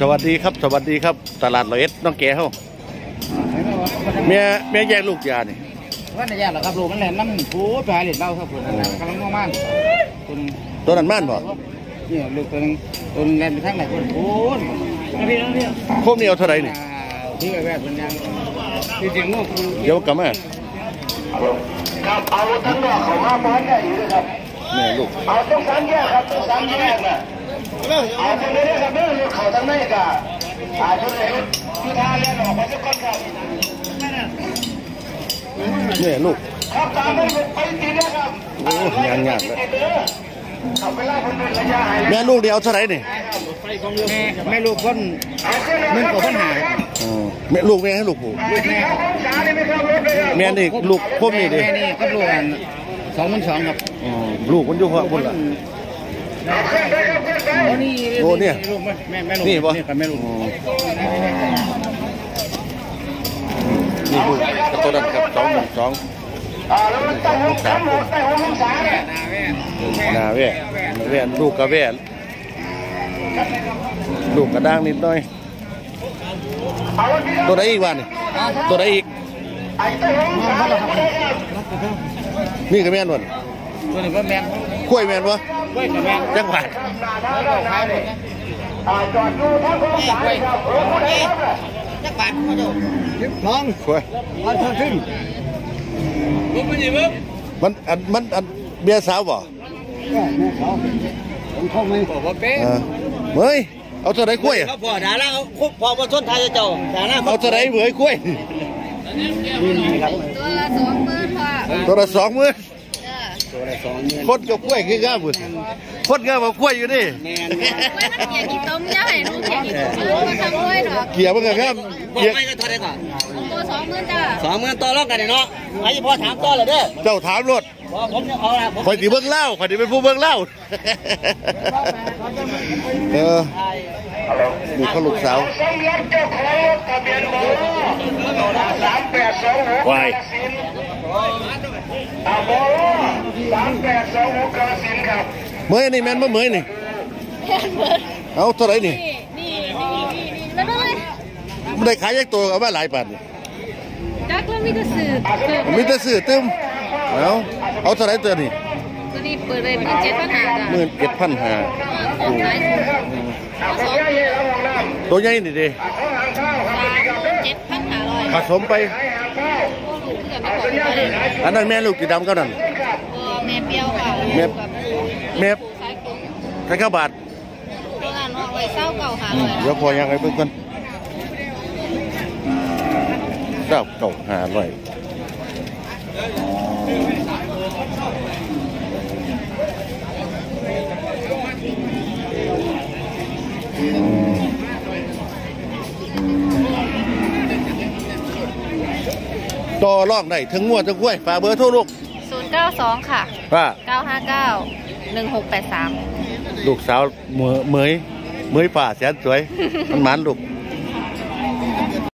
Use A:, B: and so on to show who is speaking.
A: สวัสดีครับ สวัสดีครับ ตลาดร้อยเอ็ดน้องแก่เฮาเมียเมียแยกลูกยานี่
B: ว่าในญาติเหรอครับลูกมันแหลมน้ำผูไปหาเหรียญเบ้าครับผมกำลังง่วงมันคน
A: ตัวนั้นม่านบ่
B: นี่ลูกตัวนึงตัวนึงแหลมไปทางไหนคนโอ้ยพี่น้องพี่
A: โคมนี่เอาเท่าไหร่นี่
B: ที่แวดเป็นยังที่จริงง่วงคือ
A: เดี๋ยวกลับมา
C: ครับเอาทั้งดอกของมาบ้านได้อยู่เลยครับ
A: แม่ลูก
C: เอาต้องสามแยกครับต้องสามแยกนะเอาตรงนี้นะครับเรื่องรถเขาทั้งในกะอาจจะเลยที่ท่าเรียนออกมาสักก้อนครับ
A: แม่ลูก
C: ครับตามไม่ไปตีนะครับ
A: โอ้ยางยากเลย
C: เอาไปไล่คนเป็นระยะให้
A: แม่ลูกเดียวเอาเท่าไหร่นี่
B: แม่แม่ลูกคน
C: เอาเส้น
B: มันก็ปัญหา
A: อืมแม่ลูกแม่ให้ลูกผู้
C: ลูกแม่เขาของสานี่ไม่เข้ารถเลยครับ
A: แม่นี่ลูกโคมนี่ดิ
B: แม่นี่กับลูกกันสองพันสองครับ
A: อืมลูกมันอยู่ข้างบนล่ะ
C: เครื่องได้ครับเครื่องได้
B: โอ้นี่
A: โอ้เนี่ย
B: ลูกแม่แม่ลูก
A: นี่บ่
B: นี่กับแม่ลูก
A: อืมนี่ลูกกับตัวนั้นครับสองหนึ่งสอง
C: ล้วมันตั้งหัวสามหัวตั้งหัวมุมสามเนี่ย
B: นาแม่
A: หน้าแว่แว่นลูกกับแว่นลูกกระด้างนิดหน่อย ตัวไหนอีกวะนี่ตัวไหนอีก
C: นี่ย
A: นี่ก็แม่นวะ
B: ตัวนี้ก็แม่
A: กล้วยแม่นวะ
B: กล้วยกับแม่
A: จังหวัด
B: ขายหมด
C: อ่าจอดดูทั้งของสามเลยครับเออผู้ใดครับเนี่ย
B: จักบาทเขาเจ้า
A: น้องกล้วย
B: วันเท่าขึ้นผมไม่ยิบ
A: มันอันมันอันเบียร์สาวบ่
B: ผมเข้าไม่บอกว่าเป๊ะ
A: เออเฮ้ยเอาตัวไหนกล้วยอะ
B: เขาพอด่าแล้วเขาพอมาชนไทยเจ้าด่าหน้า
A: เอาตัวไหนเหมือยกล้วย
D: ตัวละสองหมื่นค่ะ
A: ตัวละสองหมื่น
D: จ้า
B: ตัวละสองเงิน
A: คนกับกล้วยคือก้าบุญคนกับกล้วยอยู่นี่
B: แมน
D: ไว้มันเกียร์กี่ต้มย่าให้ลูกเกียร์กี่ต้มลูกมาทำด้วยหรอก
A: เกี่ยวมันกับข้าม
B: บอก
A: เกี่ยว
B: ไม่ก็เท่าไรก่อน
D: ตัวสองหมื่นจ้า
B: สองเงินต่อรองกันเนาะไอ้พ่อถามต่อเลยเด้อ
A: เจ้าถามรถ
B: พอผมจะเอาละผม
A: คอยตีเบิ้งเล่าคอยตีเป็นผู้เบิ้งเล่าเออนี่เขาลูกสาว
C: สมรสเจ้าของรถทะเบียนบสามแปดสองหก
A: วาย
C: อ่าบ สามแปดสองหกกระสินครับ
A: เมยนี่แม่นบ่เมยนี่
D: แค่เบิร์ด
A: เอาเท่าไหรนี่
D: นี่นี่นี่นี่นี่แล้วด้วย
A: ไม่ได้ขายยักตัวเอามาหลายปันนี่
D: จักแล้วมีแต่สื่อเกิด
A: มีแต่ซื้อตึมเอาเอาเท่าไหรตัวนี่
D: ตัวนี้เปิดเลยเป็นเจ็ดปัญหาจ้ะ
A: หมื่นเจ็ดพันห้า
D: ของขายถูก
C: อ่าผมแค่เย่แล้วห้องน้ำ
A: ตัวใหญ่นี่ดิ
C: อ่าห้องหางข้าวครับ
D: สามหมื่นเจ็ดพันห้าร้อย
A: ผสมไป
C: ให้หางข้าว
D: พวกลูกเพื่อนไม่บอกเลย
A: อันนั้นแม่ลูกกี่ดำก็นั่น
D: แม่เปรี้ยวค่ะ
A: แม่
D: แบบ
A: แม่
D: สายกุ้ง
A: ใช้ข้าวบาท
D: ตัวนั้นออกไว้เศร้าเก่าหา
A: อื
D: เล
A: ม
D: ย
A: เดี๋ยวพอยังไงเพิ่งกันเก้าเก่าหาร้อยต่อรองได้ถึงงวดถึงกล้วยฝากเบอร์โทรลูก
D: ศูนย์เก้าสองค่ะ
A: ว่า
D: เก้าห้าเก้าหนึ่งหกแปดสาม
A: ลูกสาวเหมยเหมยเหมยป่าแสนสวย มันหมานลูก